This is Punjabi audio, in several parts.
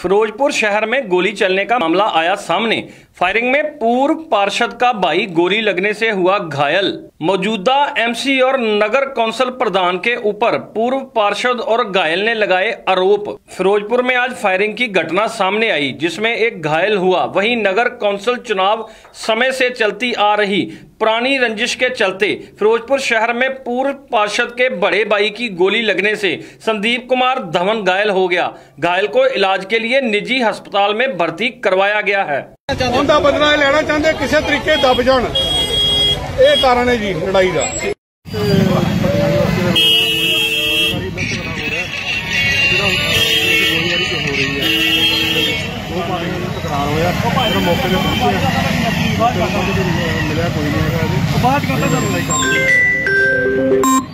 फिरोजपुर शहर में गोली चलने का मामला आया सामने। फायरिंग में पूर्व पार्षद का भाई गोली लगने से हुआ घायल। मौजूदा एमसी और नगर कौंसिल प्रधान के ऊपर पूर्व पार्षद और घायल ने लगाए आरोप। फिरोजपुर में आज फायरिंग की घटना सामने आई, जिसमें एक घायल हुआ। वहीं नगर कौंसिल चुनाव समय से चलती आ रही। पुरानी रंजिश के चलते फिरोजपुर शहर में पूर्व पार्षद के बड़े भाई की गोली लगने से संदीप कुमार धवन घायल हो गया घायल को इलाज के लिए निजी अस्पताल में भर्ती करवाया गया है ਉਹਦਾ ਬਦਲਾ ਇਹ ਲੈਣਾ ਚਾਹੁੰਦੇ ਕਿਸੇ ਤਰੀਕੇ ਦੱਬ ਜਾਣ ਇਹ ਕਾਰਨ ਹੈ ਜੀ ਲੜਾਈ ਦਾ ਪਾਣੀ ਨੂੰ ਤਕਰਾਰ ਹੋਇਆ ਫਿਰ ਮੌਕੇ ਤੇ ਪਹੁੰਚੇ ਮਿਲਿਆ ਕੋਈ ਨਹੀਂ ਹੈਗਾ ਜੀ। ਬਾਤ ਕਰਦਾ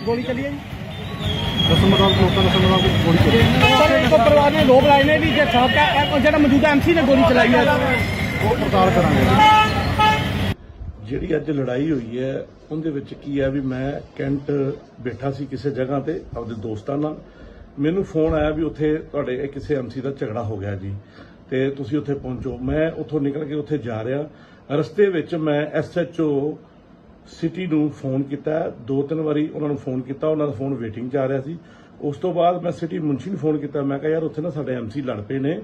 ਗੋਲੀ ਚੱਲੀ ਹੈ ਜੀ? ਦੱਸਣ ਮੁਤਾਬਕ ਲੋਕਾਂ ਦੱਸਣ ਮੁਤਾਬਕ ਗੋਲੀ ਚੱਲੀ ਸਰ ਇੱਕ ਪਰਿਵਾਰ ਨੇ ਲੋਕ ਲਾਏ ਨੇ ਵੀ ਜੇ ਸਾਬਕਾ ਇਹ ਜਿਹੜਾ ਮੌਜੂਦਾ ਐਮਸੀ ਨੇ ਗੋਲੀ ਚਲਾਈ ਹੈ। ਉਹ ਪੜਤਾਲ ਕਰਾਂਗੇ ਜਿਹੜੀ ਅੱਜ ਲੜਾਈ ਹੋਈ ਹੈ ਉਹਦੇ ਵਿੱਚ ਕੀ ਹੈ ਵੀ ਮੈਂ ਕੈਂਟ ਬੈਠਾ ਸੀ ਕਿਸੇ ਜਗ੍ਹਾ ਤੇ ਆਪਦੇ ਦੋਸਤਾਂ ਨਾਲ। ਮੈਨੂੰ ਫੋਨ ਆਇਆ ਵੀ ਉੱਥੇ ਤੁਹਾਡੇ ਕਿਸੇ ਐਮਸੀ ਦਾ ਝਗੜਾ ਹੋ ਗਿਆ ਜੀ। ਤੇ ਤੁਸੀਂ ਉੱਥੇ ਪਹੁੰਚੋ। ਮੈਂ ਉੱਥੋਂ ਨਿਕਲ ਕੇ ਉੱਥੇ ਜਾ ਰਿਹਾ। ਰਸਤੇ ਵਿੱਚ ਮੈਂ ਐਸਐਚਓ ਸਿਟੀ ਨੂੰ ਫੋਨ ਕੀਤਾ। ਦੋ ਤਿੰਨ ਵਾਰੀ ਉਹਨਾਂ ਨੂੰ ਫੋਨ ਕੀਤਾ। ਉਹਨਾਂ ਦਾ ਫੋਨ ਵੇਟਿੰਗ 'ਚ ਆ ਰਿਹਾ ਸੀ। ਉਸ ਤੋਂ ਬਾਅਦ ਮੈਂ ਸਿਟੀ ਮੁੰਸ਼ੀ ਨੂੰ ਫੋਨ ਕੀਤਾ। ਮੈਂ ਕਿਹਾ, ਯਾਰ, ਉੱਥੇ ਨਾ ਸਾਡੇ ਐਮਸੀ ਲੜ ਪਏ ਨੇ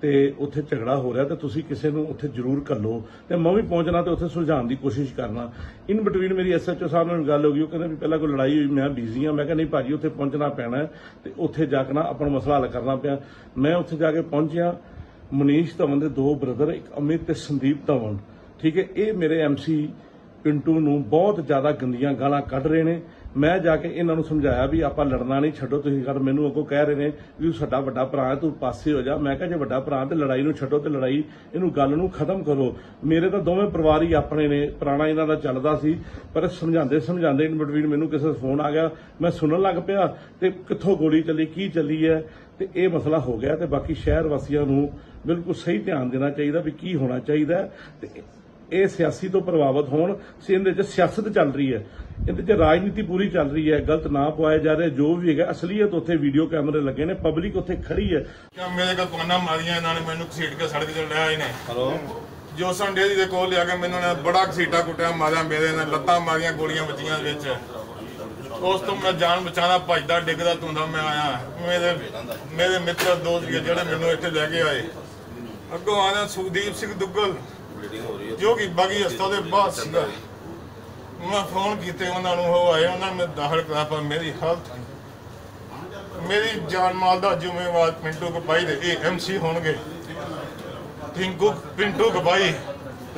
ਤੇ ਉੱਥੇ ਝਗੜਾ ਹੋ ਰਿਹਾ ਤੇ ਤੁਸੀਂ ਕਿਸੇ ਨੂੰ ਉੱਥੇ ਜ਼ਰੂਰ ਘੱਲੋ। ਤੇ ਮੈਂ ਵੀ ਪਹੁੰਚਣਾ ਤੇ ਉੱਥੇ ਸੁਲਝਾਉਣ ਦੀ ਕੋਸ਼ਿਸ਼ ਕਰਨਾ। ਇਨ ਬਿਟਵੀਨ ਮੇਰੀ ਐਸਐਚਓ ਸਾਹਿਬ ਨਾਲ ਗੱਲ ਹੋ ਗਈ। ਉਹ ਕਹਿੰਦੇ ਵੀ ਪਹਿਲਾਂ ਕੋਈ ਲੜਾਈ ਹੋਈ, ਮੈਂ ਬਿਜ਼ੀ ਆ ਮੈਂ ਕਿਹਾ, ਨਹੀਂ ਭਾਜੀ, ਉੱਥੇ ਪਹੁੰਚਣਾ ਪੈਣਾ ਹੈ ਤੇ ਉੱਥੇ ਜਾ ਕੇ ਨਾ ਆਪਣਾ ਮਸਲਾ ਹੱਲ ਕਰਨਾ ਪਿਆ। ਮੈਂ ਉੱਥੇ ਜਾ ਕੇ ਪਹੁੰਚਿਆ। ਮਨੀਸ਼ ਧਵਨ ਦੇ ਦੋ ਬ੍ਰਦਰ, ਇੱਕ ਅਮਿਤ ਤੇ ਸੰਦੀਪ ਧਵਨ। ਠੀਕ ਹੈ, ਇਹ ਮੇਰੇ ਐਮਸੀ ਪਿੰਟੂ ਨੂੰ ਬਹੁਤ ਜ਼ਿਆਦਾ ਗੰਦੀਆਂ ਗਾਲਾਂ ਕੱਢ ਰਹੇ ਨੇ। ਮੈਂ ਜਾ ਕੇ ਇਹਨਾਂ ਨੂੰ ਸਮਝਾਇਆ ਵੀ ਆਪਾਂ ਲੜਨਾ ਨਹੀਂ, ਛੱਡੋ ਤੁਸੀਂ ਕਰ ਮੈਨੂੰ ਅੱਗੋਂ ਕਹਿ ਰਹੇ ਨੇ ਵੀ ਸਾਡਾ ਵੱਡਾ ਭਰਾ ਤੂੰ ਪਾਸੇ ਹੋ ਜਾ। ਮੈਂ ਕਿਹਾ ਜੇ ਵੱਡਾ ਭਰਾ ਤੇ ਲੜਾਈ ਨੂੰ ਛੱਡੋ ਤੇ ਲੜਾਈ, ਇਹਨੂੰ ਗੱਲ ਨੂੰ ਖਤਮ ਕਰੋ। ਮੇਰੇ ਤਾਂ ਦੋਵੇਂ ਪਰਿਵਾਰ ਹੀ ਆਪਣੇ ਨੇ, ਪੁਰਾਣਾ ਇਹਨਾਂ ਦਾ ਚੱਲਦਾ ਸੀ, ਪਰ ਸਮਝਾਉਂਦੇ ਸਮਝਾਉਂਦੇ ਇਨ ਬਿਟਵੀਨ ਮੈਨੂੰ ਕਿਸੇ ਦਾ ਫੋਨ ਆ ਗਿਆ। ਮੈਂ ਸੁਣਨ ਲੱਗ ਪਿਆ ਤੇ ਕਿੱਥੋਂ ਗੋਲੀ ਚੱਲੀ, ਕੀ ਚੱਲੀ ਹੈ? ਤੇ ਇਹ ਮਸਲਾ ਹੋ ਗਿਆ ਤੇ ਬਾਕੀ ਸ਼ਹਿਰ ਵਾਸੀਆਂ ਨੂੰ ਬਿਲਕੁਲ ਸਹੀ ਧਿਆਨ ਦੇਣਾ ਚਾਹੀਦਾ ਵੀ ਕੀ ਹੋਣਾ ਚਾਹੀਦਾ। ਹੈ ਤੇ ਇਹ ਸਿਆਸੀ ਤੋਂ ਪ੍ਰਭਾਵਿਤ ਹੋਣ ਸੀ ਇਹਦੇ 'ਚ ਸਿਆਸਤ ਚੱਲ ਰਹੀ ਹੈ। ਇਹਦੇ 'ਚ ਰਾਜਨੀਤੀ ਪੂਰੀ ਚੱਲ ਰਹੀ ਹੈ ਗਲਤ ਨਾ ਪਵਾਇਆ ਜਾ ਰਿਹਾ ਜੋ ਵੀ ਹੈਗਾ ਅਸਲੀਅਤ ਉੱਥੇ ਵੀਡੀਓ ਕੈਮਰੇ ਲੱਗੇ ਨੇ ਪਬਲਿਕ ਉੱਥੇ ਖੜੀ ਹੈ। ਕਿ ਮੇਰੇ ਕੋਲ ਕੋਨਾ ਮਾਰੀਆਂ ਇਹਨਾਂ ਨੇ ਮੈਨੂੰ ਘਸੀਟ ਕੇ ਸੜਕ ਤੇ ਲੈ ਆਏ ਨੇ। ਹਲੋ ਜੋ ਸੰਡੇਰੀ ਦੇ ਕੋਲ ਲਿਆ ਕੇ ਮੈਨੂੰ ਨੇ ਬੜਾ ਘਸੀਟਾ ਕੁੱਟਿਆ ਮਾਰਿਆ ਮੇਰੇ ਨੇ ਲੱਤਾਂ ਮਾਰੀਆਂ ਗੋਲੀਆਂ ਵੱਜੀਆਂ ਵਿੱਚ। ਉਸ ਤੋਂ ਮੈਂ ਜਾਨ ਬਚਾਣਾ ਭੱਜਦਾ ਡਿੱਗਦਾ ਤੁੰਦਾ ਮੈਂ ਆਇਆ। ਮੇਰੇ ਮੇਰੇ ਮਿੱਤਰ ਦੋਸਤ ਜਿਹੜੇ ਮੈਨੂੰ ਇੱਥੇ ਲੈ ਕੇ ਆਏ। ਅੱਗੋਂ ਆਇਆ ਸੁਖਦੀਪ ਸਿੰਘ ਦੁੱਗਲ। ਜੋ ਕਿ ਬਾਗੀ ਹਸਤਾ ਦੇ ਬਾਅਦ ਸੀਗਾ। ਮੈਂ ਫੋਨ ਕੀਤੇ ਉਹਨਾਂ ਨੂੰ ਉਹ ਆਏ ਉਹਨਾਂ ਨੇ ਦਾਖਲ ਕਰਾ ਪਰ ਮੇਰੀ ਹਾਲਤ ਮੇਰੀ ਜਾਨ ਮਾਲ ਦਾ ਜ਼ਿੰਮੇਵਾਰ ਪਿੰਟੂ ਕਪਾਈ ਦੇ ਇਹ ਐਮਸੀ ਹੋਣਗੇ। ਰਿੰਕੂ ਪਿੰਟੂ ਕਪਾਈ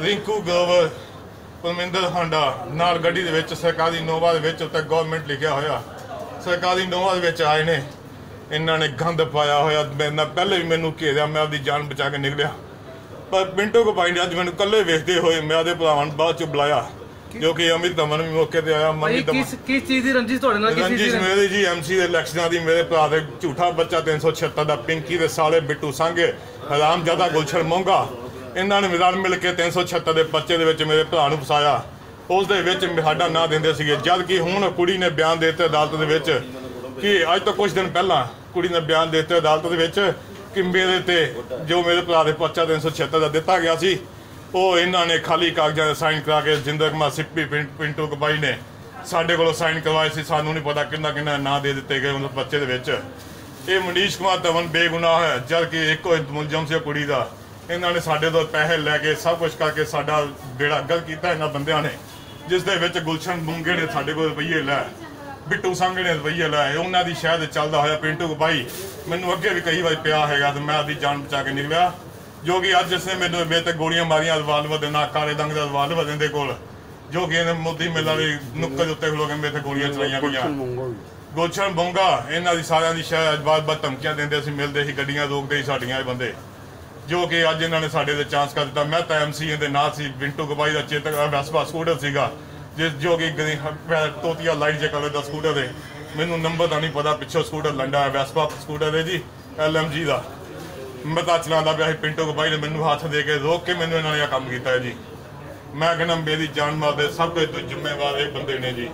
ਰਿੰਕੂ ਗਰਵਰ ਪਰਮਿੰਦਰ ਹਾਂਡਾ ਨਾਲ ਗੱਡੀ ਦੇ ਵਿੱਚ ਸਰਕਾਰੀ ਨੋਵਾ ਦੇ ਵਿੱਚ ਉੱਤੇ ਗਵਰਨਮੈਂਟ ਲਿਖਿਆ ਹੋਇਆ। ਸਰਕਾਰੀ ਨੋਵਾ ਦੇ ਵਿੱਚ ਆਏ ਨੇ। ਇਹਨਾਂ ਨੇ ਗੰਦ ਪਾਇਆ ਹੋਇਆ। ਨਾਲ ਪਹਿਲੇ ਵੀ ਮੈਨੂੰ ਘੇਰਿਆ ਮੈਂ ਆਪਦੀ ਜਾਨ ਬਚਾ ਕੇ ਨਿਕਲਿਆ। ਪਿੰਟੂ ਕਪਾਈ ਨੇ ਅੱਜ ਮੈਨੂੰ ਇਕੱਲੇ ਵੇਖਦੇ ਹੋਏ ਮੈਂ ਉਹਦੇ ਭਰਾਵਾਂ ਨੂੰ ਬਾਅਦ ਚ ਬੁਲਾਇਆ ਜੋ ਕਿ ਅਮਿਤ ਦਮਨ ਵੀ ਮੌਕੇ ਤੇ ਆਇਆ ਭਾਈ ਦਮਨ ਕਿਸ ਕਿਸ ਚੀਜ਼ ਦੀ ਰੰਜਿਸ਼ ਤੁਹਾਡੇ ਨਾਲ ਕਿਸ ਚੀਜ਼ ਰਣਜੀਤ ਦੀ ਮੇਰੇ ਜੀ ਐਮਸੀ ਦੇ ਇਲੈਕਸ਼ਨਾਂ ਦੀ ਮੇਰੇ ਭਰਾ ਦੇ ਝੂਠਾ ਬੱਚਾ 376 ਦਾ ਪਿੰਕੀ ਦੇ ਸਾਲੇ ਬਿੱਟੂ ਸੰਘੇ ਹਰਾਮ ਜ਼ਿਆਦਾ ਗੁਲਸ਼ਨ ਮੋਂਗਾ। ਇਹਨਾਂ ਨੇ ਮਿਲਾਨ ਮਿਲ ਕੇ 376 ਦੇ ਬੱਚੇ ਦੇ ਵਿੱਚ ਮੇਰੇ ਭਰਾ ਨੂੰ ਫਸਾਇਆ। ਉਸ ਦੇ ਵਿੱਚ ਸਾਡਾ ਨਾਂ ਦਿੰਦੇ ਸੀਗੇ ਜਦ ਕਿ ਹੁਣ ਕੁੜੀ ਨੇ ਬਿਆਨ ਦੇ ਦਿੱਤੇ ਅਦਾਲਤ ਦੇ ਵਿੱਚ ਕਿ ਅੱਜ ਤੋਂ ਕੁਝ ਦਿਨ ਪਹਿਲਾਂ ਕੁੜੀ ਨੇ ਬਿਆਨ ਦੇ ਦਿੱਤੇ ਅਦਾਲਤ ਦੇ ਵਿੱਚ ਕਿੰਬੇ ਦੇ ਤੇ ਜੋ ਮੇਰੇ ਭਰਾ ਦੇ ਬੱਚਾ 376 ਦਾ ਦਿੱਤਾ ਗਿਆ ਸੀ, ਉਹ ਇਹਨਾਂ ਨੇ ਖਾਲੀ ਕਾਗਜ਼ਾਂ ਤੇ ਸਾਈਨ ਕਰਾ ਕੇ ਜਿੰਦਰ ਕੁਮਾਰ ਸਿੱਪੀ, ਪਿੰ- ਪਿੰਟੂ ਕਬਾਈ ਨੇ ਸਾਡੇ ਕੋਲੋਂ ਸਾਈਨ ਕਰਵਾਏ ਸੀ, ਸਾਨੂੰ ਨਹੀਂ ਪਤਾ ਕਿੰਨਾ ਕਿੰਨਾ ਨਾਂ ਦੇ ਦਿੱਤੇ ਗਏ ਉਸ ਬੱਚੇ ਦੇ ਵਿੱਚ। ਇਹ ਮਨੀਸ਼ ਕੁਮਾਰ ਧਵਨ ਬੇਗੁਨਾਹ ਹੈ, ਜਦ ਕਿ ਇੱਕੋ ਇੱਕ ਮੁਲਜ਼ਮ ਸੀ ਉਹ ਕੁੜੀ ਦਾ। ਇਹਨਾਂ ਨੇ ਸਾਡੇ ਤੋਂ ਪੈਸੇ ਲੈ ਕੇ ਸਭ ਕੁਝ ਕਰਕੇ ਸਾਡਾ ਬੇੜਾ ਗਲ ਕੀਤਾ ਇਹਨਾਂ ਬੰਦਿਆਂ ਨੇ, ਜਿਸ ਦੇ ਵਿੱਚ ਗੁਲਸ਼ਨ ਬੁੰਗੇ ਨੇ ਸਾਡੇ ਕੋਲ ਰੁਪਈਏ ਲੈ ਬਿੱਟੂ ਸੰਘ ਨੇ ਰੁਪਈਏ ਲੈ ਉਹਨਾਂ ਦੀ ਸ਼ਾਇਦ ਚੱਲਦਾ ਹੋਇਆ ਪਿੰਟੂ ਕਬਾਈ ਮੈਨੂੰ ਅੱਗੇ ਵੀ ਕਈ ਵਾਰ ਪਿਆ ਹੈਗਾ ਤੇ ਮੈਂ ਆਪਦੀ ਜਾਨ ਬਚਾ ਕੇ ਨਿਕਲਿਆ ਜੋ ਕਿ ਅੱਜ ਇਸਨੇ ਮੈਨੂੰ ਮੇਰੇ ਤੇ ਗੋਲੀਆਂ ਮਾਰੀਆਂ ਰਿਵਾਲਵਰ ਦੇ ਨਾਲ ਕਾਲੇ ਰੰਗ ਦਾ ਰਿਵਾਲਵਰ ਇਹਦੇ ਕੋਲ। ਜੋ ਕਿ ਇਹਨੇ ਮੋਦੀ ਮੇਲਾ ਦੇ ਨੁੱਕਰ ਉੱਤੇ ਖਲੋ ਕੇ ਮੇਰੇ ਤੇ ਗੋਲੀਆਂ ਚਲਾਈਆਂ ਗਈਆਂ ਗੋਲਸ਼ਨ ਬੰਗਾ ਇਹਨਾਂ ਦੀ ਸਾਰਿਆਂ ਦੀ ਸ਼ਾਇਦ ਬਾਰ ਧਮਕੀਆਂ ਦਿੰਦੇ ਸੀ ਮਿਲਦੇ ਸੀ ਗੱਡੀਆਂ ਰੋਕਦੇ ਸੀ ਸਾਡੀਆਂ ਇਹ ਬੰਦੇ। ਜੋ ਕਿ ਅੱਜ ਇਹਨਾਂ ਨੇ ਸਾਡੇ ਤੇ ਚਾਂਸ ਕਰ ਦਿੱਤਾ। ਮੈਂ ਤਾਂ ਐਮਸੀ ਦੇ ਨਾਲ ਸੀ ਬਿੰਟੂ ਗਬਾਈ ਦਾ ਚੇਤਕ ਵੈਸਪਾ ਸਕੂਟਰ ਸੀਗਾ। ਜਿਸ ਜੋ ਕਿ ਤੋਤੀਆ ਲਾਈਟ ਜੇ ਕਲਰ ਦਾ ਸਕੂਟਰ ਦੇ ਮੈਨੂੰ ਨੰਬਰ ਤਾਂ ਨਹੀਂ ਪਤਾ, ਪਿੱਛੋਂ ਸਕੂਟਰ ਲੰਡਾ ਹੈ, ਵੈਸਪਾ ਸਕੂਟਰ ਦੇ ਜੀ, ਐਲਐਮਜੀ ਦਾ। ਮੈਂ ਤਾਂ ਚਲਾਉਂਦਾ ਪਿਆ ਸੀ, ਪਿੰਟੂ ਗਬਾਈ ਨੇ ਮੈਨੂੰ ਹੱਥ ਦੇ ਕੇ ਰੋਕ ਕੇ ਮੈਨੂੰ ਇਹਨਾਂ ਨੇ ਇਹ ਕੰਮ ਕੀਤਾ ਹੈ ਜੀ। ਮੈਂ ਕਹਿੰਦਾ, ਮੇਰੀ ਜਾਨ ਮਾਲ ਦੇ, ਸਭ ਤੋਂ ਜ਼ਿੰਮੇਵਾਰ ਇਹ ਬੰਦੇ ਨੇ ਜੀ।